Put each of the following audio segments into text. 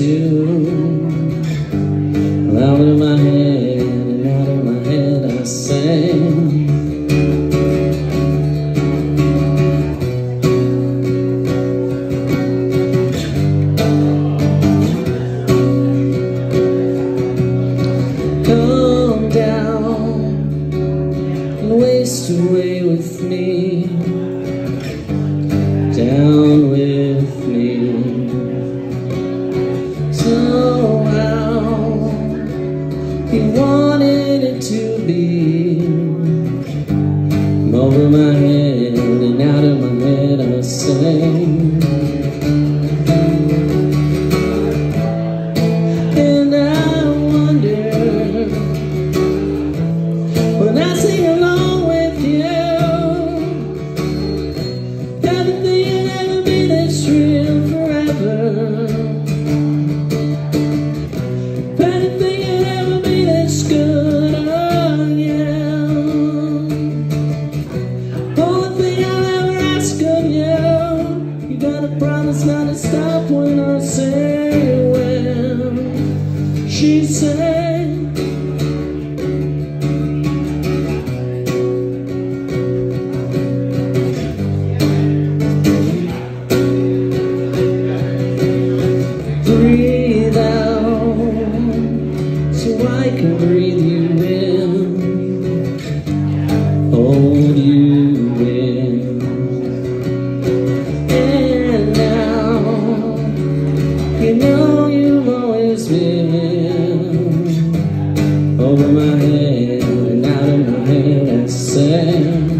you Out of my head and out of my head I sang Come down and waste away with me. same. I a promise not to stop when I say when. She said. You know you've always been Over my head and out of my head and sand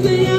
Yeah.